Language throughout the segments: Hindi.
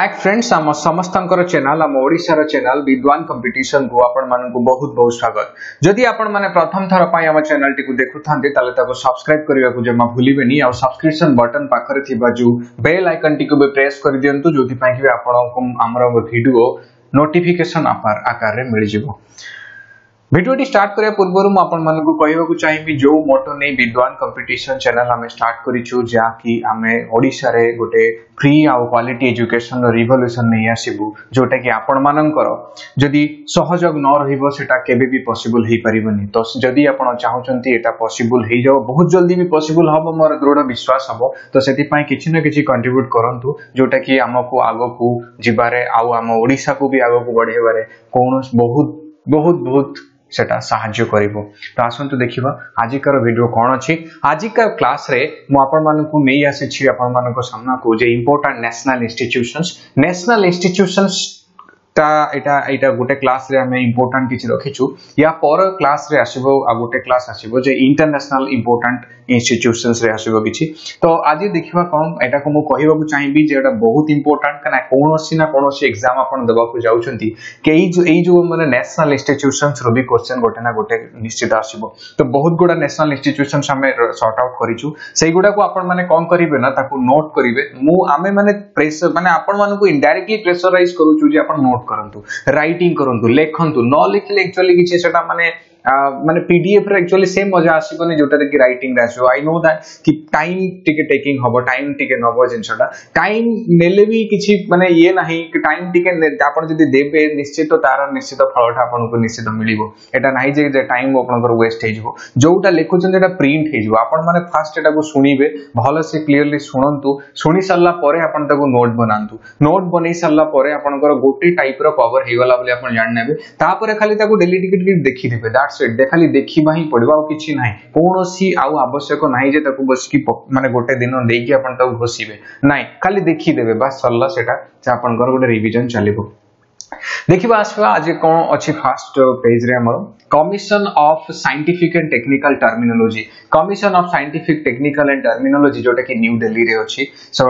बैक फ्रेंड्स आम समस्तंकर चैनल आम ओडिशार चैनल विद्वान कंपटीशन को आपण मानकु बहुत बहुत स्वागत जदि आपण माने प्रथम थर पई आम चैनल टी देखु सब्सक्राइब करिया को जमा भूल और सब्सक्रिप्शन बटन पाखे जो बेल आइकन टी को भी प्रेस ভিডিওটি স্টার্ট করা পূর্বরু মু আপনাদের কহিবাকু চাইবি যে মোটো নেই বিদ্বান কম্পিটিশন চ্যানেল আমি স্টার্ট করিছু যা কি আমি ওড়িশারে গোটে ফ্রি আউ কোয়ালিটি এডুকেশন রিভলুশন নেই আসিবু যোটা কি আপনার যদি সহযোগ ন রহব সেটা কেবে বি পসিবল হই পারিবনি তো যদি আপনার চাহুছেন এটা পসিবল হই যাব বহুত জলদি বি পসিবল হব মোর দৃঢ় বিশ্বাস হব তো সেপাই কিছু না কিছু কন্ট্রিবিউট করন্তু যোটা কি আমাকু আগকু জিবারে আউ আম ওড়িশাকু বি আগকু বড়াইবারে কোন বহুত বহুত বহুত सेटा साहय कर तो आसतु देख आजिकार भिड कौन अच्छी आजिका क्लास मुझे नहीं आसी आपना को जो important national institution national institution टा এটা এটা গোটে ক্লাস রে আমি ইম্পর্টান্ট কিছু রাখিছু ইয়া পর ক্লাস রে আসিব আ গোটে ক্লাস আসিব যে ইন্টারন্যাশনাল ইম্পর্টান্ট ইনস্টিটিউশনস রে আসিব কিছু তো আজি দেখিবা কোন এটাকু মু কহিবাকু চাইবি যে এটা বহুত ইম্পর্টান্ট কানা কোনসি না কোনসি এক্সাম আপন দেবাকু যাউছন্তি কেই যে এই যে মানে ন্যাশনাল ইনস্টিটিউশনস রবি কোশ্চেন গোটে না গোটে নিশ্চিত আসিব তো বহুত গুড়া ন্যাশনাল ইনস্টিটিউশনস আমি সর্ট আউট করিছু সেই গুড়াকু আপন মানে কোন করিবে না তাকু নোট করিবে মু আমি মানে প্রেসার মানে আপন মানকু ইনডাইরেক্টলি প্রেসারাইজ করুছু যে আপন নোট को इनडायरेक्टली प्रेशराइज करूछु जे आपण नोट करंतु राइटिंग करंतु मैंने पीडीएफ रे सेम मज़ा आसिबनि जोटारे कि राइटिंग आसो आई नो दैट कि टाइम टिके टेकिंग हबो टाइम टिके नबो जिनसटा। टाइम नेले भी किछि ये नाही कि टाइम टिके आपण जदि निश्चित तो तार, निश्चित तो फलटा आपण निश्चित मिलिबो। एटा नाही टाइम आपण वेस्ट हेजबो। जोटा लेखुचन प्रिंट हेजबो। आपण माने फास्ट एटा को सुनिबे भलो से क्लीयरली शुणु शुणी सरला परे नोट बनांतु। नोट बन सरला परे गोटे टाइप रो कवर हेगला खाली डेली डिलीट टिकट देखि ଇଟ୍ ଖାଲି ଦେଖିବା ହିଁ ପଡିବ ଆଉ କିଛି ନାହିଁ କୌଣସି ଆଉ ଆବଶ୍ୟକ ନାହିଁ ଯେ ତାକୁ ବସିକି ମାନେ ଗୋଟେ ଦିନ ଦେଇକି ଆପଣ ତାକୁ ଘୋଷିବେ ନାଇଁ ଖାଲି ଦେଖିଦେବେ ବାସ୍ ସରିଲା ସେଟା ଆପଣଙ୍କର ଗୋଟେ ରିଭିଜନ ଚାଲିବ ଦେଖିବା ଆସିବା ଆଜି କଣ ଅଛି ଫାଷ୍ଟ ପେଜରେ ଆମର commission of scientific and technical terminology commission of scientific technical and terminology ଯୋଉଟା କି ନ୍ୟୁ ଦିଲ୍ଲୀରେ ଅଛି ସୋ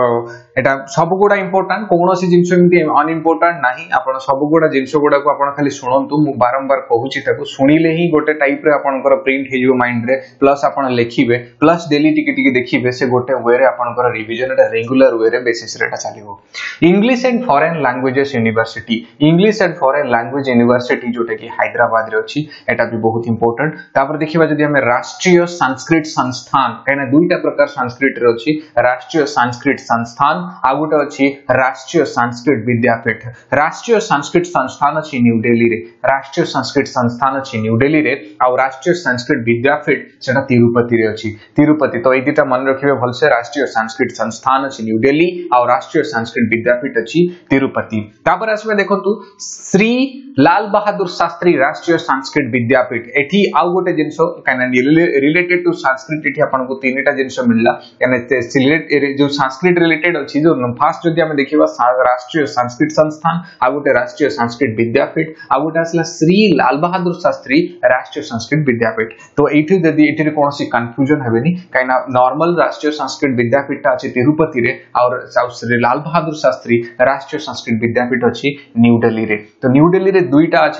এটা ସବୁଗୁଡା ଇମ୍ପୋର୍ଟାଣ୍ଟ କୌଣସି ଜିନିଷ ଏମିତି ଅନଇମ୍ପୋର୍ଟାଣ୍ଟ ନାହିଁ ଆପଣ ସବୁଗୁଡା ଜିନିଷ ଗୁଡାକୁ ଆପଣ ଖାଲି ଶୁଣନ୍ତୁ ମୁଁ ବାରମ୍ବାର କହୁଛି ତାକୁ ଶୁଣିଲେ ହିଁ ଗୋଟେ ଟାଇପରେ ଆପଣଙ୍କର ପ୍ରିଣ୍ଟ ହେଇଯିବ ମାଇଣ୍ଡରେ ପ୍ଲସ୍ ଆପଣ ଲେଖିବେ ପ୍ଲସ୍ ଡେଲି ଟିକେ ଟିକେ ଦେଖିବେ ସେ ଗୋଟେ ୱେରେ ଆପଣଙ୍କର ରିଭିଜନ ଏଟା ରେଗୁଲାର ୱେରେ ବେସିସରେ ଏଟା ଚାଲିବ English and foreign languages university English and foreign language university जोटा कि हैदराबाद रे अछि एटा भी बहुत इंपोर्टेंट तापर देखिबा जदि हमें राष्ट्रीय संस्कृत संस्थान कहना दुईटा प्रकार संस्कृत रे अछि राष्ट्रीय संस्कृत संस्थान आ गोटे अछि राष्ट्रीय संस्कृत विद्यापीठ राष्ट्रीय संस्कृत संस्थान अछि न्यू दिल्ली रे राष्ट्रीय संस्कृत संस्थान अछि न्यू दिल्ली रे आ राष्ट्रीय संस्कृत विद्यापीठ सेटा तिरुपति रे अछि तिरुपति तो ए दिटा मन रखिबे भलसे राष्ट्रीय संस्कृत संस्थान अछि न्यू दिल्ली आ राष्ट्रीय संस्कृत विद्यापीठ अछि तिरुपति तापर आसमे देखंतु टू संस्कृत एठी आपन को तीनटा जिंस मिलला। यानी सिलेक्ट जो संस्कृत रिलेटेड अछि, जो फास्ट हम देखिबा राष्ट्रीय संस्कृत संस्थान आ गोटे राष्ट्रीय संस्कृत विद्यापीठ आ गोटे असला श्री लाल बहादुर शास्त्री राष्ट्रीय संस्कृत विद्यापीठ। तो एठी जदि एठी कोनोसी कंफ्यूजन हेबेनी काइना नॉर्मल राष्ट्रीय संस्कृत विद्यापीठ अछि तिरुपति रे और श्री लाल बहादुर शास्त्री राष्ट्रीय संस्कृत विद्यापीठ अछि न्यू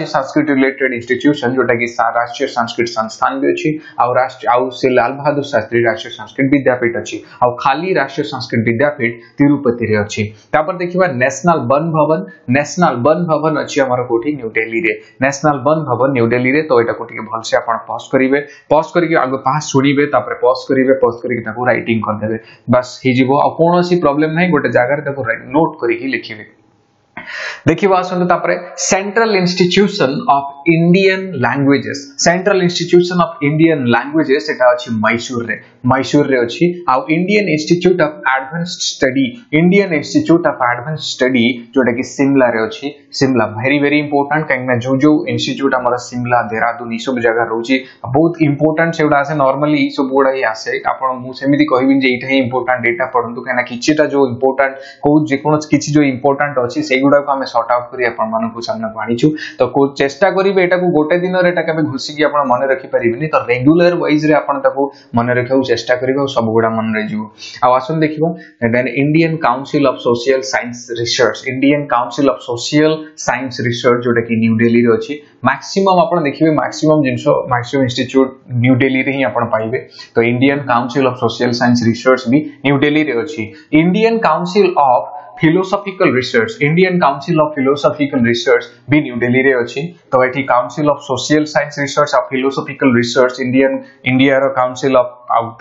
संस्कृत रिलेटेड इंस्टीट्यूशन जोटा कि राष्ट्रीय संस्कृत संस्थान भी अच्छी, आउ राष्ट्रीय, आउ से लाल बहादुर शास्त्री राष्ट्रीय संस्कृत विद्यापीठ अच्छी, आउ खाली राष्ट्रीय संस्कृत विद्यापीठ तिरुपति रे अच्छी। तापर देखिबा नेशनल वन भवन नेशनल वन भवन अच्छी हमर कोठी न्यू दिल्ली रे। नेशनल वन भवन न्यू दिल्ली रे तो एटा को टिके भल से आपण पॉज करिवे पॉज करके आगे पास सुनिबे, तापर पॉज करिवे पॉज करके ताको राइटिंग कर देबे बस, हे जीवो आ कोनोसी प्रॉब्लम नै गोटे जगह रे ताको देखिबा आसंतु central institution of Indian languages central institution of Indian languages एटा अछि मैसूर रे। मैसूर वेरी वेरी इंपोर्टेंट जो जो इंस्टीट्यूट हमर देहरादून ई सब जगह सब गुडा ही आसे। आपण मु सेमिति कहबिन जे एटा इंपोर्टेंट डेटा पढंतु काहे ना किछिटा जो इंपोर्टेंट को जे कोनो किछि जो इंपोर्टेंट गुड़ाक आम सर्ट आउट कर को आनीचु तो चेष्टा करेंगे एटा गोटे दिन घुसिकी मन रखि परिबेनी तो रेगुलर वाइज रे मन रखियो चेष्टा करिवे सब गुडा मन रे जीवो आ आसन देखिबो then Indian council of social science research Indian council of social science research कि न्यू दिल्ली रे अछि मैक्सिमम आपण देखिबे मैक्सिमम जिंसो मैक्सिमम इंस्टीट्यूट न्यू दिल्ली रे ही आपण पाइबे तो Indian council of social science research भी न्यू दिल्ली रे अछि Indian council of philosophical research भी न्यू दिल्ली रे अछि तो एठी council of social science research और philosophical research, indian, india row council of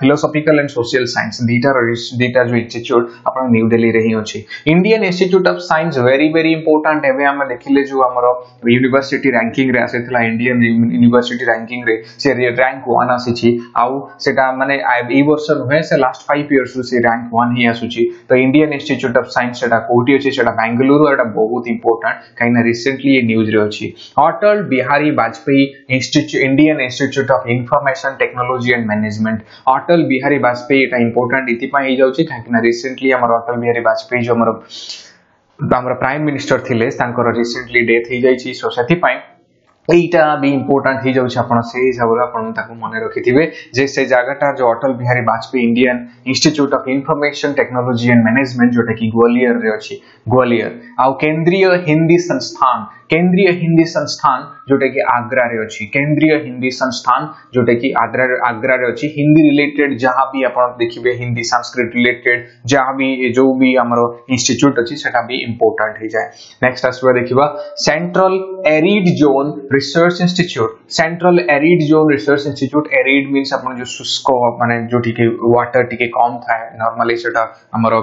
philosophical and social science दीटा दीटा जो इंस्टीट्यूट अपन न्यू दिल्ली रे ही अछि Indian institute of science very very important एबे हम देखिले जो हमरो यूनिवर्सिटी रैंकिंग रे आसेतला इंडियन यूनिवर्सिटी रैंकिंग रे से रैंक 1 आसीछि आउ सेटा माने ए वर्ष नुहे से सेटा कोठी अछि सेटा बेंगलुरु एटा बहुत इंपोर्टेंट कहिन रिसेंटली ये न्यूज़ रे अछि Atal Bihari Vajpayee institute Indian institute of information technology and management Atal Bihari Vajpayee Etah important इति पई जाउ छि कहिन रिसेंटली हमर अटल बिहारी वाजपेयी जो हमर हमर प्राइम मिनिस्टर थिले तांकर रिसेंटली डेथ हो जाय सो सेति पई এইটা বি ইম্পর্টান্ট হয়ে যাচ্ছে আপনার সেই হিসাবে আপনার তাকে মনে রাখিথিবে যে সেই জায়গাটা যে Atal Bihari Vajpayee Indian institute of information technology and management যেটা কি গোয়ালিয়র রে অছি গোয়ালিয়র আউ কেন্দ্রীয় হিন্দি সংস্থান केंद्रीय हिंदी संस्थान जोटा कि आग्रा रे अछि। केंद्रीय हिंदी संस्थान जोटा कि आग्रा आग्रा रे अछि। हिंदी रिलेटेड जहाँ भी आपण देखिबे, हिंदी संस्कृत रिलेटेड जहाँ भी जो भी हमरो इंस्टीट्यूट अछि, सेटा भी इंपोर्टेंट हे जाय। नेक्स्ट आसबा देखिबा central arid zone research institute central arid zone research institute arid means आपण जो शुष्क, माने जो टिके वाटर टिके कम थाए नॉर्मली सेटा हमरो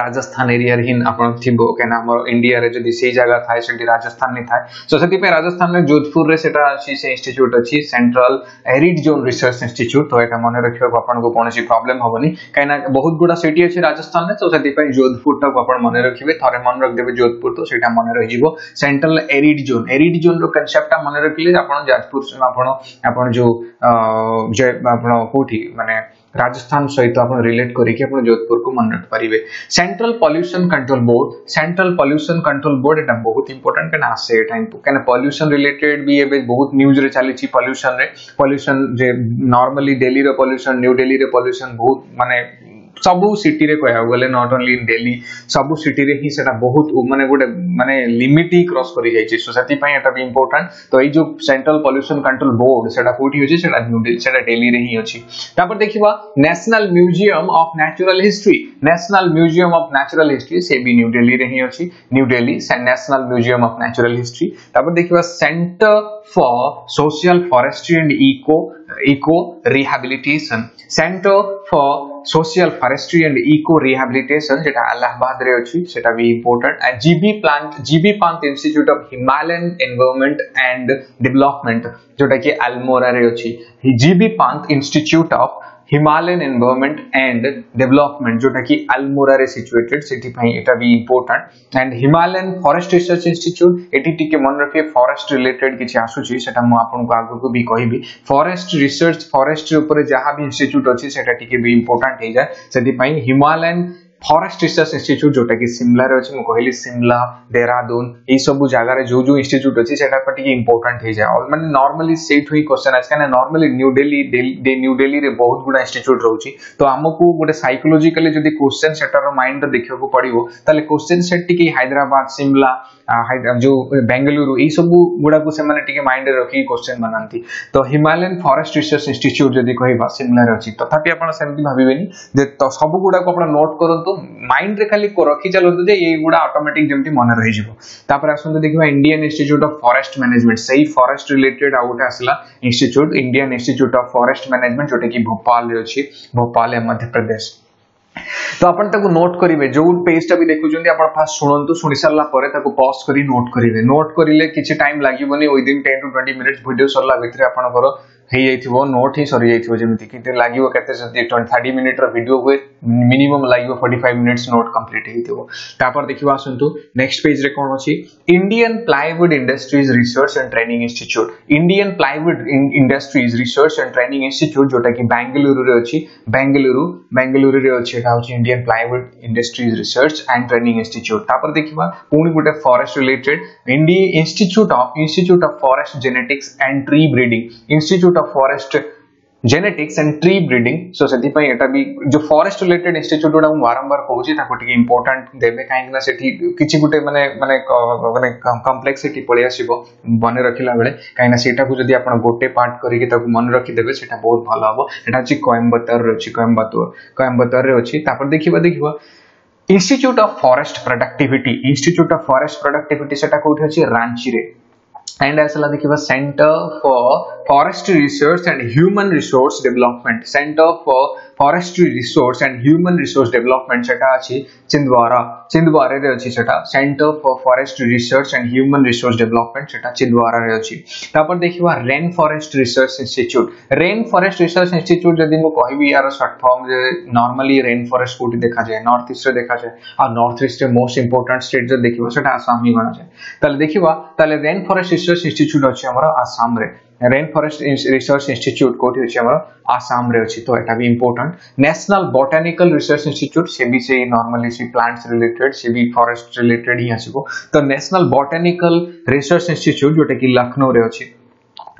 ରାଜସ୍ଥାନ ଏରିଆରେ ହିଁ ଆପଣ ଥିବ କାହିଁକିନା ଆମର ଇଣ୍ଡିଆରେ ଯଦି ସେଇ ଜାଗା ଥାଏ ସେଠି ରାଜସ୍ଥାନରେ ଥାଏ ସୋ ସେଥିପାଇଁ ରାଜସ୍ଥାନରେ ଯୋଧପୁରରେ ସେଟା ଅଛି ସେ ଇନଷ୍ଟିଚ୍ୟୁଟ ଅଛି central arid zone research institute ତ ଏଇଟା ମନେ ରଖିବାକୁ ଆପଣଙ୍କୁ କୌଣସି ପ୍ରୋବ୍ଲେମ ହବନି କାହିଁକିନା ବହୁତ ଗୁଡ଼ା ସିଟି ଅଛି ରାଜସ୍ଥାନରେ ତ ସେଥିପାଇଁ ଯୋଧପୁରଟାକୁ ଆପଣ ମନେ ରଖିବେ ଥରେ ମନେ ରଖିଦେବେ ଯୋଧପୁର ତ ସେଇଟା ମନେ ରହିଯିବ ସେଣ୍ଟ୍ରାଲ ଏରିଡ୍ ଜୋନ୍ ଏରିଡ୍ ଜୋନ୍ର କନସେପ୍ଟଟା ମନେ ରଖିଲେ ଆପଣ ଯାଜପୁର ଆପଣ ଆପଣ ଯୋଉ ଆପଣ କୋଉଠି ମାନେ राजस्थान सहित आप रिलेट करके जोधपुर को मन रख पारे central pollution control board central pollution control board एटा बहुत इंपोर्टां क्या आसे कहना पॉल्यूशन रिलेटेड भी ए बहुत न्यूज़ रे चली पॉल्यूशन रे. पॉल्यूशन जे नॉर्मली दिल्ली रे पॉल्यूशन न्यू सब सिटी रे कह नॉट ओनली इन दिल्ली सब सिटी रे ही सेटा बहुत माने गुडे माने लिमिट ही क्रॉस करी जाय छै सो सेति एटा भी इंपोर्टेंट तो ई जो सेंट्रल पोल्यूशन कंट्रोल बोर्ड सेटा कोठी होछै, सेटा न्यू दिल्ली सेटा दिल्ली रे ही होछै। तापर देखिबा national museum of natural history national museum of natural history से भी न्यू दिल्ली रे ही होछै। न्यू दिल्ली से national museum of natural history तापर देखिबा centre for social forestry and eco eco rehabilitation centre for social forestry and eco rehabilitation जेटा अल्लाहाबाद रे अछि सेटा भी important and GB plant GB Pant institute of Himalayan environment and development जोटा कि अल्मोरा रे अछि GB Pant institute of Himalayan environment and development जोटा कि अल्मोरा रे सिचुएटेड सेठी पई एटा भी important and Himalayan forest research institute eighty टिके मन रखे फॉरेस्ट रिलेटेड किछि आसुची सेटा मु आपन को आगु को भी कहिबी फॉरेस्ट रिसर्च फॉरेस्ट ऊपर जहाँ भी इंस्टीट्यूट अछि सेटा टिके भी इंपोर्टेंट हे जाय सेठी पई हिमालयन ফরেস্ট রিসর্চ ইনস্টিটিউট যেটাকি সিমলার অছি মু কহিলি সিমলা দেরাদুন এই সব জায়গায় যে যে ইনস্টিটিউট অছি সেটা টিকে ইম্পর্টান্ট হয়ে যায় মানে নর্মালি সেইঠু হি কোশ্চেন আছে কারণ normally new Delhi new Delhi রে বহুত গুড়া ইনস্টিটিউট রহুছি তো আমকু গোটে সাইকোলোজিক্যালি যদি কোশ্চেন সেটার মাইন্ড দেখিବାକୁ পড়িব তাহলে কোশ্চেন সেট টিকে হায়দ্রাবাদ সিমলা जो बेंगलुरु এই সব গুড়াকু সেমানে টিকে মাইন্ড রে রখি কোশ্চেন বানান্তি তো হিমালয়ান ফরেস্ট রিসর্চ ইনস্টিটিউট যদি কহিবা সিমলার অছি তথাপি আপন সেমতি ভাবিবেনি যে সব গুড়াকু আপন নোট করন্তু ମାଇଣ୍ଡରେ ଖାଲି ରଖି ଚାଲନ୍ତୁ ଯେ ଏଇଗୁଡା ଅଟୋମେଟିକ ଯେମିତି ମନେ ରହିଯିବ ତାପରେ ଆସନ୍ତୁ ଦେଖିବା Indian institute of forest management ସେଇ ଫରେଷ୍ଟ ରିଲେଟେଡ ଆଉ ଗୋଟେ ଆସିଲା institute Indian institute of forest management ଯୋଉଟା କି ଭୋପାଳରେ ଅଛି ଭୋପାଳ ମଧ୍ୟପ୍ରଦେଶ तो आपण ताको नोट करिवे जो पेज टा भी देखुचंदी आपण फास्ट सुनंतु सुनि सरला परे ताको पॉज करी नोट करिवे नोट करिले किछि टाइम लागिबोनी विदिन 10 टू 20 मिनिट्स वीडियो सरला भितरे आपणकर हो नोट ही सरी जाइए जमी लगे कैसे थर्टी मिनिट्र भिड हुए मिनिमम लगे forty five minute note complete हो देखा आसतु नेक्स्ट पेज रे कौन अच्छी Indian plywood industries research and training institute Indian plywood industries research and training institute जोटा कि बांगलूर अच्छी बांगलूर बांगलूर अच्छे हूँ Indian plywood industries research and training institute देखा पुणी गोटे forest related India institute institute of forest genetics and tree breed institute of forest genetics and tree breeding सो से जो फॉरेस्ट रिलेटेड इंस्टीट्यूट गुडा बारंबार कहूँ ताको इंपोर्टाट देवे कहीं किसी गोटे माने माने माने कम्प्लेक्सिटी पलि आसो मन रखला बेले कहीं गोटे पार्ट करके मन रखिदेवे से बहुत भल हम यहाँ कोयम्बतूर अच्छी कोयम्बतूर कोयम्बतूर अच्छी देखा देखा institute of forest productivity institute of forest productivity से कौटी अच्छी Ranchi and as well as the center for forest research and human resource development. Center for forestry resource and human resource development सेटा अछि चिंदवारा चिंदवारा रे अछि सेटा center for forestry research and human resource development सेटा चिंदवारा रे अछि तापर देखिबा rain forest research institute rain forest research institute जदि मु कहबी यार शॉर्ट फॉर्म जे नॉर्मली रेन फॉरेस्ट कोठी देखा जाए नॉर्थ ईस्ट रे देखा जाए आ नॉर्थ ईस्ट रे मोस्ट इंपोर्टेंट स्टेट जो देखिबा सेटा आसाम ही गणा जाए ताले देखिबा ताले rain forest research rain forest research institute Kaut Assam तो एटा भी important national botanical research institute से भी से नर्माली से प्लांट्स रिलेटेड से भी फरेस्ट रिलेटेड ही आसो तो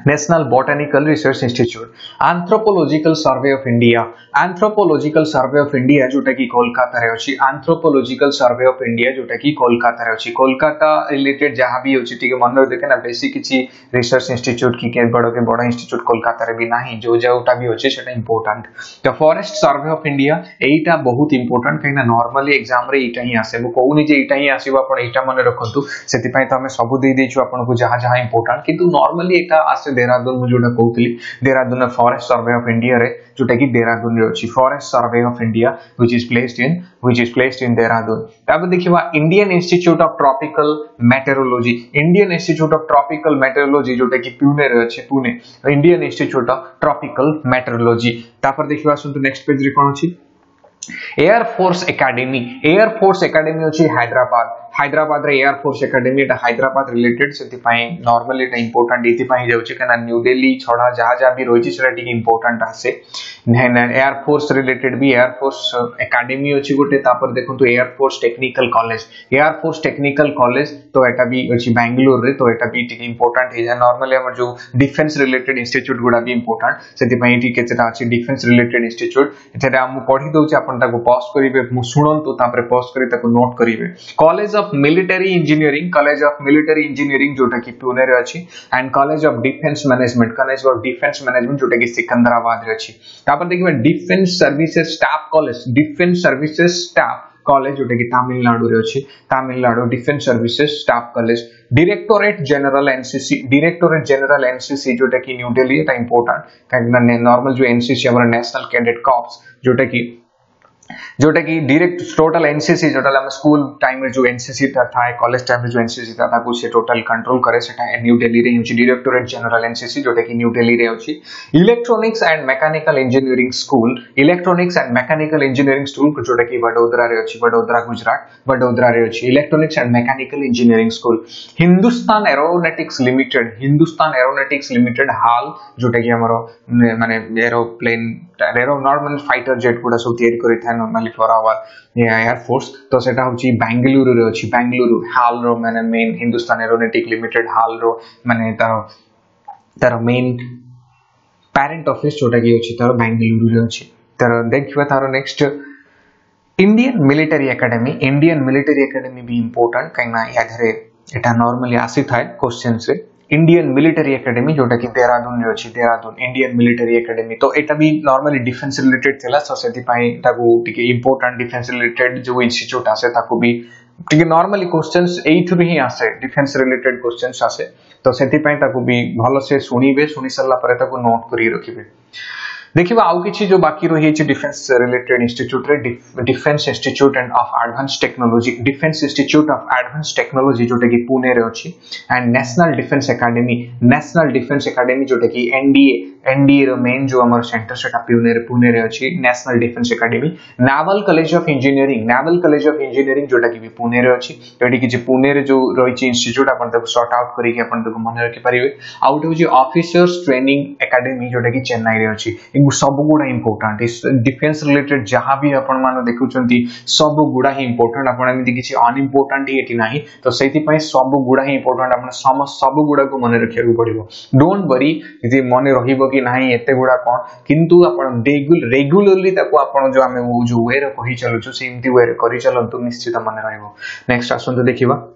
National Botanical Research Institute, Anthropological Survey of India, Anthropological Survey of India जोटा कि कोलकाता रे अछि Anthropological Survey of India जोटा कि कोलकाता रे अछि कोलकाता रिलेटेड जहाँ भी अछि ठीक मन रे देखे ना बेसी किछि रिसर्च इंस्टीट्यूट की के बड़ के बड़ इंस्टीट्यूट कोलकाता रे भी नाही जो जोटा भी अछि सेटा इंपोर्टेंट तो फॉरेस्ट सर्वे ऑफ़ इंडिया एटा बहुत इंपोर्टेंट कहिना नॉर्मली एग्ज़ाम रे एटा ही आसे। मु कहूनी जे एटा ही आसीबो आपण एटा मन रखंतु। सेति पई तो हमें सब दे देछु आपण को जहाँ जहाँ इंपोर्टेंट किंतु नॉर्मली एटा आसे देहरादून ದೇಹರಾದೂನ್ जोटा कहती Dehradun forest survey of India रे जोटा कि देहरादून अच्छी forest survey of India which is placed in which is placed in Dehradun तापर देखिबा Indian institute of tropical meteorology Indian institute of tropical meteorology जोटा कि पुणे रे अछि Pune Indian institute of tropical meteorology तापर देखिबा आसंतु नेक्स्ट पेज रे कोन अछि air force academy air force academy अछि Hyderabad ହାଇଦ୍ରାବାଦରେ ଏୟାର ଫୋର୍ସ ଏକାଡେମୀ ଏଟା ହାଇଦ୍ରାବାଦ ରିଲେଟେଡ୍ ସେଥିପାଇଁ ନର୍ମାଲି ଏଟା ଇମ୍ପୋର୍ଟାଣ୍ଟ ଏଥିପାଇଁ ଯାଉଛି କାହିଁକିନା ନ୍ୟୁ ଦିଲ୍ଲୀ ଛଡ଼ା ଯାହା ଯାହା ବି ରହିଛି ସେଟା ଟିକେ ଇମ୍ପୋର୍ଟାଣ୍ଟ ଆସେ ଏୟାର ଫୋର୍ସ ରିଲେଟେଡ୍ ବି ଏୟାର ଫୋର୍ସ ଏକାଡେମୀ ଅଛି ଗୋଟେ ତାପରେ ଦେଖନ୍ତୁ air force technical college air force technical college ତ ଏଟା ବି ଅଛି ବାଙ୍ଗାଲୋରରେ ତ ଏଟା ବି ଟିକେ ଇମ୍ପୋର୍ଟାଣ୍ଟ ହେଇଯାଏ ନର୍ମାଲି ଆମର ଯୋଉ ଡିଫେନ୍ସ ରିଲେଟେଡ୍ ଇନଷ୍ଟିଚ୍ୟୁଟ ଗୁଡା ବି ଇମ୍ପୋର୍ଟାଣ୍ଟ ସେଥିପାଇଁ ଏଠି କେତେଟା ଅଛି ଡିଫେନ୍ସ ରିଲେଟେଡ୍ ଇନଷ୍ଟିଚ୍ୟୁଟ ଏଥିରେ ମୁଁ ପଢି ଦଉଛି ଆପଣ ତାକୁ ପଜ୍ କରିବେ ମୁଁ ଶୁଣନ୍ତୁ ତାପରେ ପଜ୍ କରି ତାକୁ ନୋଟ୍ କରିବେ college of of military engineering college of military engineering जोटा कि पुणे रे अछि and college of defence management college of defence management जोटा कि सिकंदराबाद रे अछि। तापर देखिबे defence services staff college defence services staff college जोटा कि तमिलनाडु रे अछि। Tamil Nadu defence services staff college directorate general NCC directorate general NCC जोटा कि न्यू दिल्ली एटा इंपोर्टेंट काहे नॉर्मल जो एनसीसी हमर नेशनल कैडेट कॉर्प्स जोटा कि जोटा कि डायरेक्ट टोटल एनसीसी जोटा हम स्कूल टाइम में जो एनसीसी था था कॉलेज टाइम में जो एनसीसी था ताको से टोटल कंट्रोल करे सेटा न्यू दिल्ली रे होची डायरेक्टोरेट जनरल एनसीसी जोटा कि न्यू दिल्ली रे होची। Electronics and mechanical engineering school electronics and mechanical engineering school जोटा कि वडोदरा रे होची वडोदरा गुजरात वडोदरा रे होची। Electronics and mechanical engineering school Hindustan aeronautics limited Hindustan aeronautics limited हाल जोटा कि हमरो माने aeroplane aero normal fighter jet गुडा सब तयारी करि था normally for our air force तो होची बेंगलुरु अछि बेंगलुरु हाल रो माने हिंदुस्तान एरोनॉटिक लिमिटेड हाल रो तार तार मेन पैरेंट ऑफ़िस जोटा कि अछि तार बेंगलुरु अछि तार देखिबा तार next Indian Indian military academy जोटा कि देहरादून रे अछि देहरादून इंडियन मिलिटरी एकेडमी तो एटा भी नॉर्मली डिफेंस रिलेटेड थिला सो सेति पई ताकू टिके इंपोर्टेंट डिफेंस रिलेटेड जो इंस्टीट्यूट आसे, ताकू भी टिके नॉर्मली क्वेश्चंस एइथु ही आसे डिफेंस रिलेटेड क्वेश्चंस आसे। तो सेति पई ताकू भी भलो से सुनिबे, सुनि सरला परे ताकू नोट करी रखिबे। देखिए आउ किसी जो बाकी रही है डिफेंस रिलेटेड इंस्टीट्यूट रे defence institute and of advance technology, defence institute of advance technology जोटा कि पुणे रे अछि and national defence academy national defence academy जोटा कि एनडीए एनडीए मेन जो सेंटर सेटा पुणे पुणे अछि national defence academy naval college of engineering naval college of engineering जोटा कि पुणे रे अछि एटी कि पुणे जो रहिछि इंस्टीट्यूट अपन तक सॉर्ट आउट तक मन रखि परिबे आउट होछि ऑफिसर्स ट्रेनिंग एकेडमी जोटा कि चेन्नई अछि इ सब गुडा इंपोर्टेंट डिफेंस रिलेटेड जहाँ भी अपन मान देखुचंती सब गुडा ही इंपोर्टेंट अपन एमि किछि अनइम्पोर्टेंट ही एटी नाही तो सेति पई सब गुडा ही इंपोर्टेंट अपन सम सब गुडा को मन रखिया पड़िबो डोंट वरी जे मन रहिबो कि नाही एते गुडा कोन किंतु आपण रेगुलरली ताको आपण जो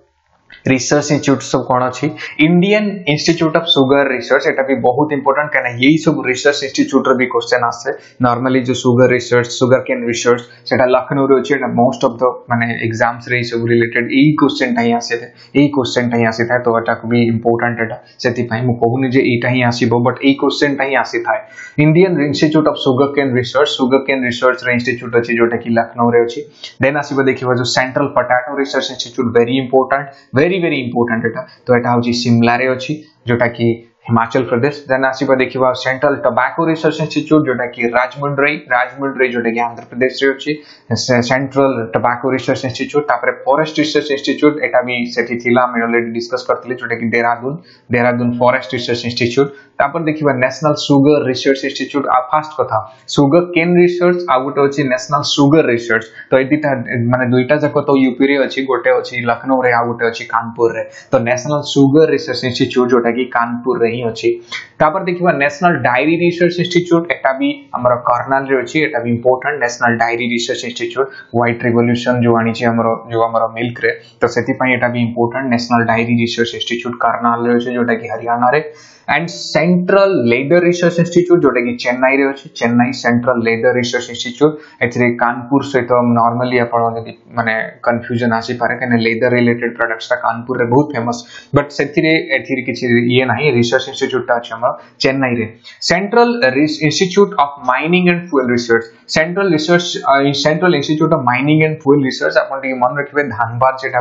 जो रे कहि रे देखिबा रिसर्च इन्स्टिट्यूट सब कौन अच्छी? Indian institute of sugar research एटा भी बहुत इंपोर्टेंट कहना यही सब रिसर्च इंस्टीट्यूट रे भी क्वेश्चन आसे नॉर्मली जो sugar research sugar cane research सेटा लखनऊ रे अछि एटा मोस्ट ऑफ़ द माने एग्ज़ाम्स रे सब रिलेटेड एही क्वेश्चन टाइ आसे थे। एही क्वेश्चन टाइ आसे था तो एटा भी इंपोर्टेंट एटा सेति पई मु कहूनी जे एटा ही आसीबो बट एही क्वेश्चन टाइ आसी था Indian institute of sugar cane research sugar cane research रे इंस्टीट्यूट अछि जोटा कि हिमाचल प्रदेश देन आसीबा देखिबा सेंट्रल टोबैको रिसर्च इंस्टीट्यूट जोटा कि राजमुंड्री राजमुंड्री जोटा कि आंध्र प्रदेश रे अछि सेंट्रल टोबैको रिसर्च इंस्टीट्यूट तापर फॉरेस्ट रिसर्च इंस्टीट्यूट एटा भी सेठी थिला हम ऑलरेडी डिस्कस करथले जोटा कि Dehradun Dehradun forest research institute तापर देखिबा नेशनल सुगर रिसर्च इंस्टीट्यूट आ फास्ट कथा सुगर केन रिसर्च आ गोटे अछि नेशनल सुगर रिसर्च तो एदिटा माने दुईटा जाक तो यूपी रे अछि गोटे अछि लखनऊ रे, आ गोटे अछि कानपुर रे तो नेशनल सुगर रिसर्च इंस्टीट्यूट जोटा कि कानपुर रे ही तापर देखिबा नेशनल डायरी रिसर्च इनच्यूट अछि एटा भी important national dairy research institute white revolution जो आनी जो मिल्क तो भी important national dairy research institute and central leather research institute जोटा कि चेन्नई अछि Chennai central leather research institute एथिरे कानपुर सहित नॉर्मली जदि माने कंफ्यूजन आसी पारे कने लेदर रिलेटेड प्रोडक्ट्स ता कानपुर रे बहुत फ़ेमस बट ये नाही रिसर्च अछि हमर चेन्नई रे। Central institute of mining and fuel research central research central institute of mining and fuel research टिके मन रखिबे धानबाद जेटा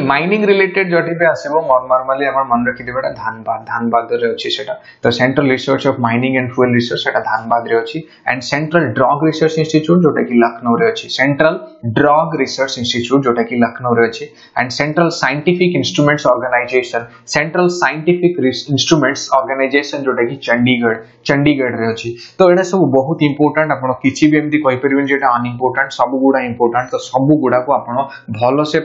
माइनिंग रिलेटेड जटी पे आसीबो नॉर्मली हमर मन रखि धानबाद धानबाद सेटा। तो central research of mining and fuel research Dhanbad and central drug research institute जोटा लखनऊ रे अछि सेंट्रल ड्रग रिसर्च इंस्टीट्यूट जोटा लखनऊ रे अछि and central scientific instruments organisation central scientific instruments organisation जोटा चंडीगढ़ चंडीगढ़ रे अछि तो एटा सब बहुत इंपोर्टेंट आपण किछि भी एमती कहि परिबेन, जेटा अनइम्पोर्टेंट सब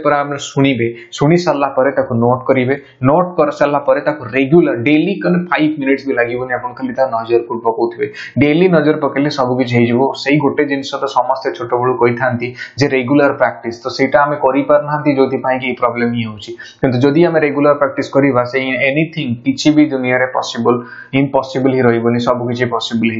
गुडा इंपोर्टेंट तो सब गुडा को आपण भलो से पूरा हम पर नोट करेंगे नोट कर सारा पर रेगुलर डेली कन फाइव मिनिट्स भी लगे आप खाली नज़र को पकाउे डेली नज़र पकड़े सबकि हो से गोटे जिनस तो समस्ते छोट बड़ू कही था जे रेगुलर प्राक्ट तो सहीटा आम करना जो कि प्रोब्लेम ही होती जदि आम रेगुलर प्राक्ट करवा से एनिथिंग किसी भी दुनिया रे पॉसिबल इम्पॉसिबल ही रही सबकि possible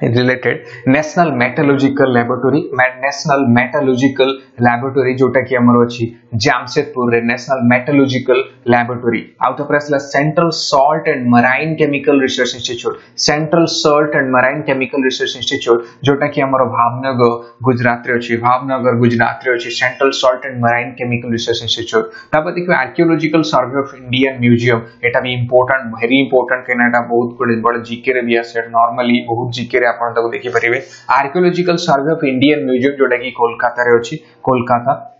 related national metallurgical laboratory national metallurgical laboratory जोटा कि आमर अच्छी जामशेदपुर नेशनल मेटालोजिकल लैबोरेटोरी आउटपर आसला central salt and marine chemical research institute central salt and marine chemical research institute जोटा कि आमर भावनगर गुजरात रे अच्छी भावनगर गुजरात रे अच्छी central salt and marine chemical research institute तापर देखिबे archaeological survey of Indian museum एटा भी इंपोर्टेंट वेरी इंपोर्टेंट केनाटा बहुत गुड इन जीके रे भी आसे नॉर्मली बहुत जीके रे आपको देखिपर archaeological survey of Indian museum जोटा कि कोलकाता अच्छी कोलकाता।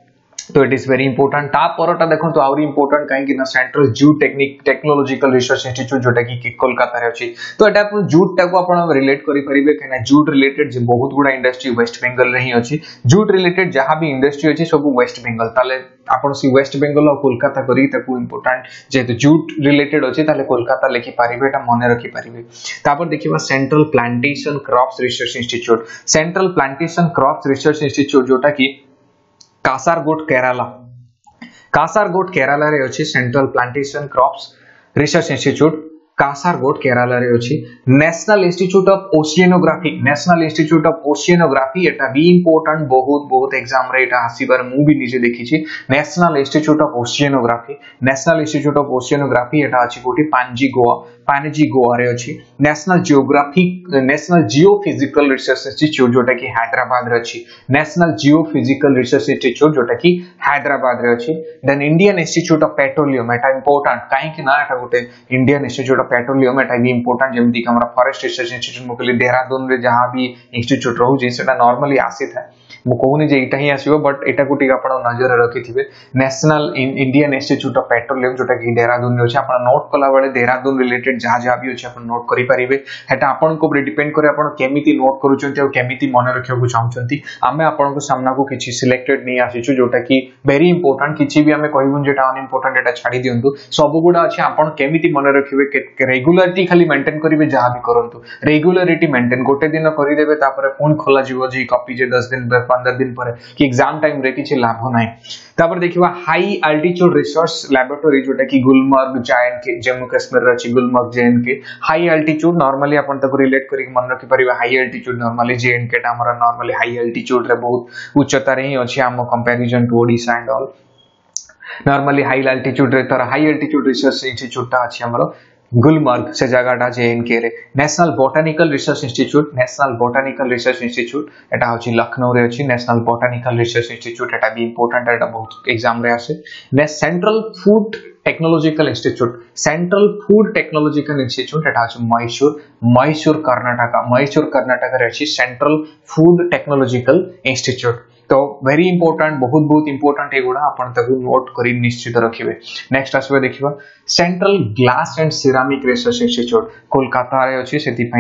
तो इट इज़ वेरी इंपोर्टेंट ता परटा देखंतु आउरी इंपोर्टेंट काहे ना सेंट्रल जू टेक्निक टेक्नोलॉजिकल रिसर्च इंस्टीट्यूट जोटा कि कोलकाता रे अछि तो एटा आपण जूट टाको आपण रिलेट करि परिबे कना जूट रिलेटेड जे बहुत गुडा इंडस्ट्री वेस्ट बेंगल रे अछि जूट रिलेटेड जहाँ भी इंडस्ट्री अछि सब वेस्ट बेंगल ताले आपण सी वेस्ट बेंगल और कोलकाता करी ताको इंपोर्टेंट जेतु जूट रिलेटेड अछि ताले कोलकाता लेखि पारिबे एटा मने रखि पारिबे तापर देखिबा central plantation crops research institute central plantation crops research institute जोटा कि कासारगोट केराला कासारगोट केराला रे अछि central plantation crops research institute Kasaragod Kerala रे अछि national institute of oceanography national institute of oceanography एटा भी इंपोर्टेंट बहुत बहुत एग्ज़ाम रे एटा आसीबार मु भी निजे देखि छी national institute of oceanography national institute of oceanography एटा अछि कोठी पांजी गोवा ପାନେଜି ଗୋଆରେ ଅଛି national geographic national geophysical research institute ଯୋଉଟା କି ହାଇଦ୍ରାବାଦରେ ଅଛି national geophysical research institute ଯୋଉଟା କି ହାଇଦ୍ରାବାଦରେ ଅଛି then Indian institute of petroleum ଏଟା ଇମ୍ପୋର୍ଟାଣ୍ଟ କାହିଁକି ନା ଏଟା ଗୋଟେ ଇଣ୍ଡିଆନ ଇନଷ୍ଟିଚ୍ୟୁଟ ଅଫ ପେଟ୍ରୋଲିୟମ ଏଟା ବି ଇମ୍ପୋର୍ଟାଣ୍ଟ ଯେମିତି କି ଆମର ଫରେଷ୍ଟ ରିସର୍ଚ୍ଚ ଇନଷ୍ଟିଚ୍ୟୁଟ ମୁଁ କହିଲି ଦେହରାଦୁନରେ ଯାହା ବି ଇନଷ୍ଟିଚ୍ୟୁଟ ରହୁଛି ସେଟା ନର୍ମାଲି ଆସିଥାଏ ମୁଁ କହୁନି ଯେ ଏଇଟା ହିଁ ଆସିବ ବଟ୍ ଏଟାକୁ ଟିକେ ଆପଣ ନଜରରେ ରଖିଥିବେ national Indian institute of petroleum ଯୋଉଟା କି ଦେହରାଦୁନରେ ଅଛି ଆପଣ ନୋଟ୍ କଲା ବେଳେ ଦେହରାଦୁନ ରିଲେଟେଡ ଯାହା ଯାହା ବି ଅଛି ଆପଣ ନୋଟ୍ କରିପାରିବେ ସେଟା ଆପଣଙ୍କ ଉପରେ ଡିପେଣ୍ଡ କରେ ଆପଣ କେମିତି ନୋଟ୍ କରୁଛନ୍ତି ଆଉ କେମିତି ମନେ ରଖିବାକୁ ଚାହୁଁଛନ୍ତି ଆମେ ଆପଣଙ୍କ ସାମ୍ନାକୁ କିଛି ସିଲେକ୍ଟେଡ ନେଇ ଆସିଛୁ ଯୋଉଟା କି ଭେରି ଇମ୍ପୋର୍ଟାଣ୍ଟ କିଛି ବି ଆମେ କହିବୁନି ଯେଟା ଅନଇମ୍ପୋର୍ଟାଣ୍ଟ ଏଟା ଛାଡି ଦିଅନ୍ତୁ ସବୁଗୁଡା ଅଛି ଆପଣ କେମିତି ମନେ ରଖିବେ ରେଗୁଲାରିଟି ଖାଲି ମେଣ୍ଟେନ କରିବେ ଯାହା ବି କରନ୍ତୁ ରେଗୁଲାରିଟି ମେଣ୍ଟେନ ଗୋଟେ ଦିନ କରିଦେବେ ତାପରେ ପୁଣି ଖୋଲାଯିବ ଯେ କପି ଯେ ଦଶ ଦିନ पंद्रह दिन पर कि एग्ज़ाम टाइम रे किसी लाभ ना तापर देखिबा हाई अल्टीट्यूड रिसर्च लैबोरेटरी जोटा कि गुलमर्ग जैन के, जम्मू काश्मीर रे अछि गुलमर्ग, जैन के हाई अल्टीट्यूड नॉर्मली अपन तको रिलेट करी मन रखि परिबा हाई अल्टीट्यूड नॉर्मली जेएन के हमर नॉर्मली हाई अल्टीट्यूड रे बहुत उच्चता रे अछि हम comparison to Odisha and all normally Gulmarg से जगहटा J N K national botanical research institute national botanical research institute एटा होची लखनऊ रे अछि नेशनल बोटानिकल रिसर्च इंस्टीट्यूट एटा भी इंपोर्टेंट एटा बहुत एग्ज़ाम रे आसे। ने central food technological institute central food technological institute एटा होची मैसूर मैसूर कर्नाटक मैसूर कर्नाटक रे अछि सेंट्रल फ़ूड टेक्नोलॉजिकल इंस्टीट्यूट तो वेरी इंपोर्टेंट बहुत बहुत इंपोर्टेंट ताकू नोट करी निश्चित रखिबे नेक्स्ट आसबे देखिबा central glass and ceramic research institute Kolkata अछि सेति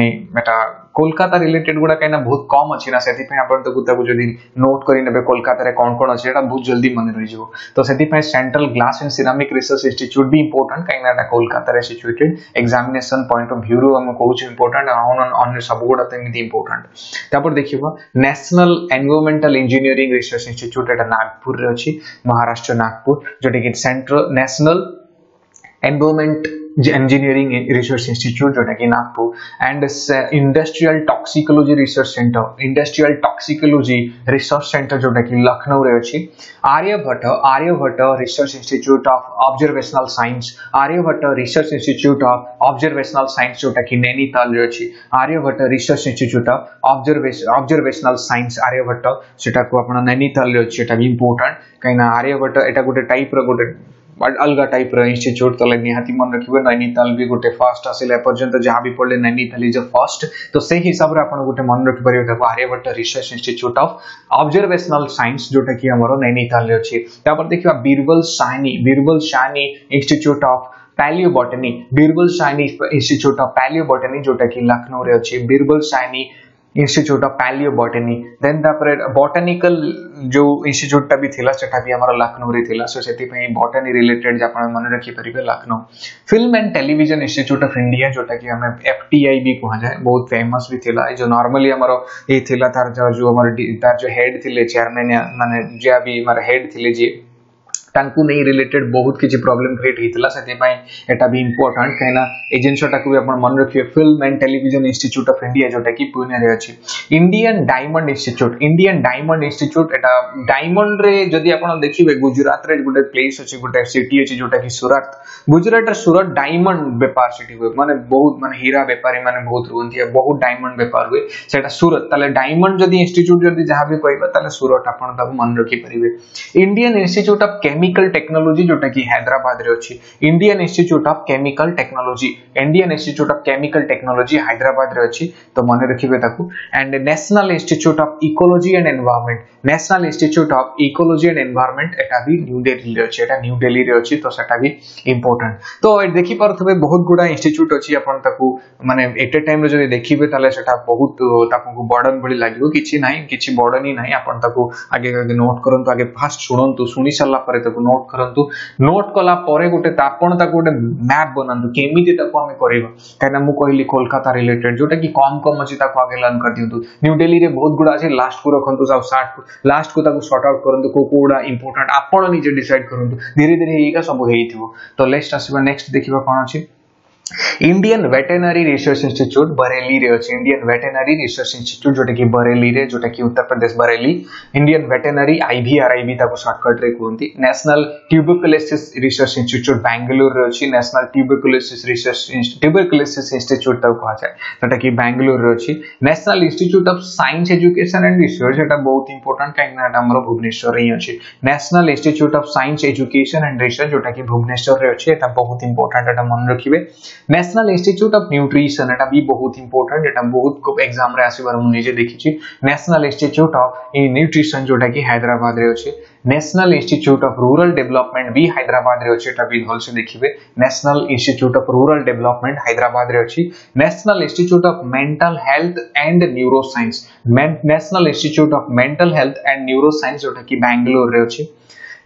पई एटा कोलकाता रिलेटेड गुड़ा कहीं बहुत कम अच्छी ना से आपण ताकू ताकू जदी नोट करी नेबे कोलकाता रे कोन कोन अछि एटा बहुत जल्दी मन रहि जिवो तो सेति पई central glass and ceramic research institute भी इंपोर्टेंट कहीं ना कोलकाता रे situated examination point of view रो हम कहूछ इंपोर्टेंट ऑन अन्य सब गुड़ा तेमिति इंपोर्टेंट तापर देखिबा national environmental engineering research institute एटा रे engineering research institute जोटा कि Nagpur and industrial toxicology research centre industrial toxicology research centre कि लखनऊ रे अछि। Aryabhatta Aryabhatta research institute of observational science Aryabhatta research institute of observational science कि नैनीताल रे अछि। Aryabhatta research institute of observation observational science Aryabhatta सेटा को आपण नैनीताल रे अछि एटा भी इंपोर्टेंट कहिना आर्यभट्ट अलग टाइप इंस्टीट्यूट तले निहाती मन रखिबे नैनीताल भी गोटे फ़र्स्ट आसिले पर्यंत जहाँ भी पढ़ले नैनीताल इज़ फ़र्स्ट तो से हिसाब रे आपण गोटे मन रखि परिबे देखो Aryabhatta research institute of observational science जोटा कि नैनीताल तापर देखिबा Birbal Sahni Birbal Sahni institute of palaeobotany Birbal Sahni institute of palaeobotany जोटा कि रे अछि Birbal Sahni institute of palaeobotany then तापर बॉटनिकल जो इंस्टीट्यूट भी थिला सेटा भी हमर लखनऊ रे थिला सो सेति पई बॉटनी रिलेटेड आपण मन रखि परिबे Lucknow film and television institute of India जोटा कि हमें एफटीआई भी कहा जाए बहुत फ़ेमस भी थिला जो नॉर्मली हमर ए थिला तार जो हमर तार जो हेड थिले चेयरमैन माने जे तांकु नहीं रिलेटेड बहुत किसी प्रॉब्लम क्रिएट होता से यहाँ भी इम्पोर्टाट कहीं ये जिनटा भी आप मन रखिए film and television institute of India जोटा कि पुणे अच्छी Indian diamond institute Indian diamond institute यहाँ डायमंड रे जदि आप देखिए गुजरात रे गोटे प्लेस अच्छे गोटे सिटी अच्छी जोटा कि सुरत। गुजरात सुरत डायमंड बेपार से हुए। मैंने बहुत मानते हीरा बेपारी मैंने बहुत रुहति बहुत डायमंड बेपार हुए। से सुरत। डायमंड जदि इन्यूट जदि जहाँ भी कहता सुरत आप मन रखिपारे इंडियन केमिकल टेक्नोलॉजी जोटा कि हैदराबाद रे अछि Indian institute of chemical technology Indian institute of chemical technology Hyderabad रे अछि तो मन रखिबे ताकू and national institute of ecology and environment national institute of ecology and environment एटा भी न्यू दिल्ली रे अछि एटा न्यू दिल्ली रे अछि तो सेटा भी इंपोर्टेंट तो देखि पारथबे बहुत गुडा इंस्टीट्यूट अछि आपण ताकू माने एट ए टाइम रे जदि देखिबे ताले सेटा बहुत तापनको बर्डन भली लागिबो किछि नाही किछि बर्डन ही नाही आपण ताकू आगे आगे नोट करंतु आगे फास्ट सुनंतु सुनी सल्ला परे नोट करंतु नोट कला गोटे गोटे मैप बनांतु केमिति ताकू हमें करबा काना मु कहली कोलकाता रिलेटेड जोटा कि कम कम ताकू आगे लर्न कर दियंतु न्यू दिल्ली रे बहुत गुडा अछि लास्ट को रखंतु सब स्टार्ट को लास्ट को सॉर्ट आउट करंतु को कोडा इंपोर्टेंट आपण निजे डिसाइड करंतु धीरे धीरे एका सब हेइथिबो तो next Indian veterinary research institute Bareilly रे अछि इंडियन वेटेनरी रिसर्च इंस्टीट्यूट जोटा कि बरेली रे जोटा कि उत्तर प्रदेश बरेली इंडियन वेटेनरी आईवीआरआईबी ताको शॉर्टकट रे कहंती national tuberculosis research institute Bengaluru रे अछि national tuberculosis research tuberculosis institute ताको कहा जाय जोटा कि बेंगलुरु रे अछि national institute of science education and research एटा बहुत इंपोर्टेंट काहे ना एटा हमर भुवनेश्वर रे अछि national institute of science education and research जोटा कि भुवनेश्वर रे अछि एटा बहुत इंपोर्टेंट एटा मन रखिबे। नेशनल इंस्टीट्यूट ऑफ़ न्यूट्रिशन এটা বি বহুত ইম্পর্টেন্ট এটা বহুত খুব এক্সাম রে আসিবার মু নিজে দেখিছি ন্যাশনাল ইনস্টিটিউট অফ নিউট্রিশন যেটা কি হায়দ্রাবাদ রে আছে national institute of rural development B Hyderabad রে আছে এটা বি ভালসে দেখিবে national institute of rural development Hyderabad রে আছে national institute of mental health and neuroscience national institute of mental health and neuroscience যেটা কি ব্যাঙ্গালোর রে আছে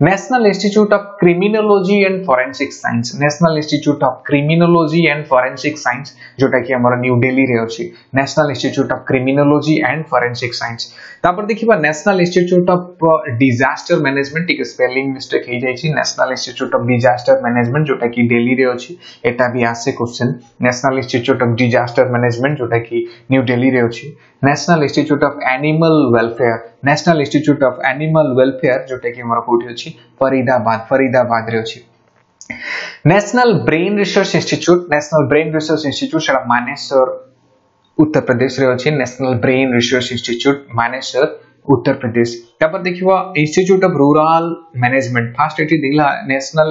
National Institute of Criminology and Forensic Science National Institute of Criminology and Forensic Science जोटा कि हमर न्यू दिल्ली रे अछि National Institute of Criminology and Forensic Science तापर देखिबा National Institute of Disaster Management टिक स्पेलिंग मिस्टेक हे छी National Institute of Disaster Management जोटा कि दिल्ली रे अछि एटा भी आसे question National Institute of Disaster Management जोटा कि न्यू दिल्ली रे अछि National institute of animal welfare national institute of animal welfare कोठी अछि फरीदाबाद फरीदाबाद रे अछि national brain research institute national brain research institute सेटा मानेसर उत्तर प्रदेश रे अछि national brain research institute Manesar Uttar Pradesh देखिबा institute of rural management fast दिला नेशनल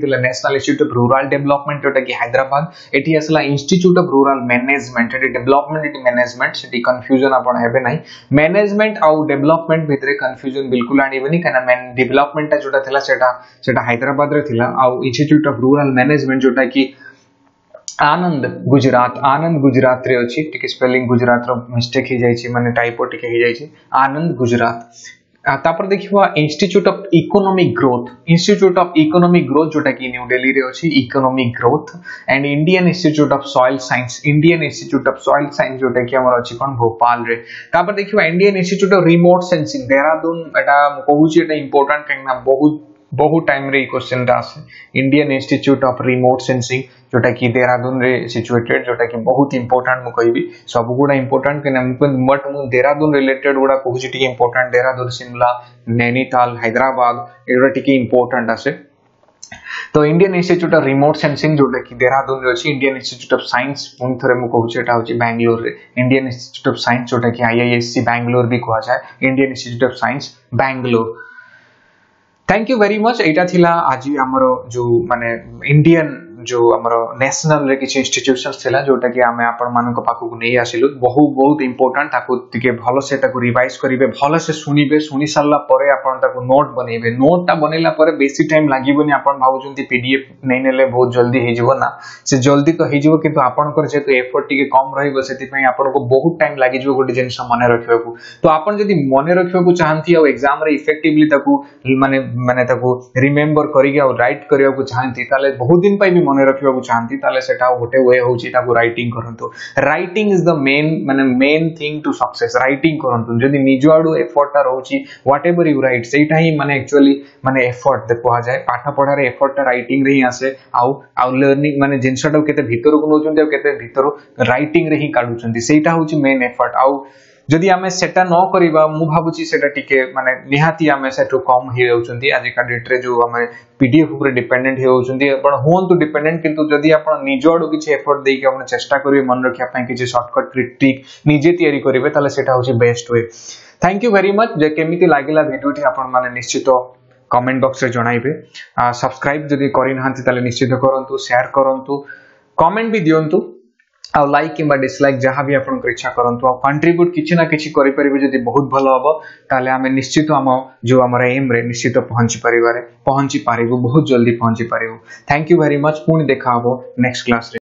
दिला national institute of rural development जोटा कि हैदराबाद एटी असला इंस्टीट्यूट ऑफ़ रूरल मैनेजमेंट एटी मैनेजमेंट सेटी कंफ्यूजन आपण हेबे नाही। मैनेजमेंट आउ डेवलपमेंट भितरे कंफ्यूजन बिल्कुल आनिबनी काना मैन डेवलपमेंट जोटा थिला, सेटा सेटा हैदराबाद रे थिला। आउ इंस्टीट्यूट ऑफ़ आनंद, गुजरात आनंद गुजरात रे अछि टिके स्पेलिंग गुजरात। रो मिस्टेक हे जाय छी माने टाइपो टिके हे जाय छी आनंद गुजरात तापर देखिबा institute of economic growth institute of economic growth जोटा कि न्यू दिल्ली रे अछि economic growth and Indian institute of soil science Indian institute of soil science जोटा कि हमर अछि कोन भोपाल रे तापर देखिबा बहुत टाइम रे क्वेश्चन टा आसे Indian institute of remote sensing जोटा कि देहरादून रे सिचुएटेड जोटा कि बहुत इंपोर्टेंट मु कहबी सब गुडा इंपोर्टेंट के मु बट मु देहरादून रिलेटेड गुडा कहूची टिके इंपोर्टेंट देहरादून, शिमला, नैनीताल, हैदराबाद, एगुडा टिके इंपोर्टेंट आसे तो Indian institute of remote sensing जोटा कि देहरादून रे अछि इंडियन इंस्टीट्यूट ऑफ़ साइंस पुन थरे मु कहूची एटा होची बेंगलोर रे। इंडियन इंस्टीट्यूट ऑफ़ साइंस जोटा कि आईआईएससी बेंगलोर भी कहा जाए Indian institute of science Bangalore thank you very much एटा आज हमर जो माने इंडियन जो आमर नेशनल रे किछि इंस्टीट्यूशंस थिला जोटा कि आमे आपण मानको पाखु नै आसिलु बहु बहुत इंपोर्टेंट ताकु भलो से रिवाइज करिवे भलो से सुनि सारला परे आपण नोट बनेबे नोट परे बेसी टाइम लागिबोनी आपण भाबुचंती पीडीएफ नै नेले बहुत जल्दी हे ना से जल्दी तो हे किंतु आपण कर जेतु एफर्ट टिके कम रहइबो सेति पई आपण को बहुत टाइम लागि गोटे जिंस मने रखिबाकू तो आपण जदी मने रखिबाकू चाहंती आ एग्ज़ाम रे इफेक्टिवली माने माने करिके आ राइट करियाकू चाहंती बहुत दिन पई भी মনে ରଖିବାକୁ ଚାହାନ୍ତି ତାହେଲେ ସେଟା ଗୋଟେ ୱେ ହଉଛି ତାକୁ ରାଇଟିଂ କରନ୍ତୁ ରାଇଟିଂ ଇଜ ଦ ମେନ୍ ମାନେ main thing to success writing କରନ୍ତୁ ଯଦି ନିଜ ଆଡୁ ଏଫର୍ଟଟା ରହୁଛି ହ୍ୱାଟ ଏଭର ୟୁ ରାଇଟ୍ ସେଇଟା ହିଁ ମାନେ ଆକ୍ଚୁଆଲି ମାନେ ଏଫର୍ଟ କୁହାଯାଏ ପାଠ ପଢାରେ ଏଫର୍ଟଟା ରାଇଟିଂରେ ହିଁ ଆସେ ଆଉ ଆଉ ଲର୍ଣ୍ଣିଂ ମାନେ ଜିନିଷଟାକୁ କେତେ ଭିତରକୁ ନେଉଛନ୍ତି ଆଉ କେତେ ଭିତରୁ ରାଇଟିଂରେ ହିଁ କାଢୁଛନ୍ତି ସେଇଟା ହଉଛି ମେନ୍ ଏଫର୍ଟ ଆଉ যদি আমি সেটা ন କରିବା ମୁଁ ଭାବୁଛି ସେଟା ଟିକେ ମାନେ ନିହାତି ଆମେ ସେଠୁ କମ୍ ହେଇଯାଉଛନ୍ତି ଆଜିକା ଡେଟ୍ରେ ଯୋଉ ଆମେ ପିଡିଏଫ୍ ଉପରେ ଡିପେଣ୍ଡେଣ୍ଟ ହେଇଯାଉଛନ୍ତି ଆପଣ ହୁଅନ୍ତୁ ଡିପେଣ୍ଡେଣ୍ଟ କିନ୍ତୁ ଯଦି ଆପଣ ନିଜ ଆଡୁ କିଛି ଏଫର୍ଟ ଦେଇକି ଆପଣ ଚେଷ୍ଟା କରିବେ ମନେ ରଖିବା ପାଇଁ କିଛି ସର୍ଟକଟ୍ ଟ୍ରିକ୍ ନିଜେ ତିଆରି କରିବେ ତାହେଲେ ସେଟା ହେଉଛି best way thank you very much ଯେ କେମିତି ଲାଗିଲା ଭିଡ଼ିଓଟି ଆପଣମାନେ ନିଶ୍ଚିତ କମେଣ୍ଟ ବକ୍ସରେ ଜଣାଇବେ ସବସ୍କ୍ରାଇବ୍ ଯଦି କରିନାହାନ୍ତି ତାହେଲେ ନିଶ୍ଚିତ କରନ୍ତୁ ସେୟାର କରନ୍ତୁ କମେଣ୍ଟ ବି ଦିଅନ୍ତୁ ଆଉ ଲାଇକ୍ କିମ୍ବା ଡିସଲାଇକ୍ ଯାହା ବି ଆପଣଙ୍କର ଇଚ୍ଛା କରନ୍ତୁ ଆଉ କଣ୍ଟ୍ରିବ୍ୟୁଟ୍ କିଛି ନା କିଛି କରିପାରିବେ ଯଦି ବହୁତ ଭଲ ହବ ତାହେଲେ ଆମେ ନିଶ୍ଚିତ ଆମ ଯୋଉ ଆମର ଏମ୍ରେ ନିଶ୍ଚିତ ପହଞ୍ଚି ପାରିବାରେ ପହଞ୍ଚି ପାରିବୁ ବହୁତ ଜଲ୍ଦି ପହଞ୍ଚି ପାରିବୁ ଥ୍ୟାଙ୍କ ୟୁ ଭେରି ମଚ୍ ପୁଣି ଦେଖା ହବ ନେକ୍ସଟ କ୍ଲାସରେ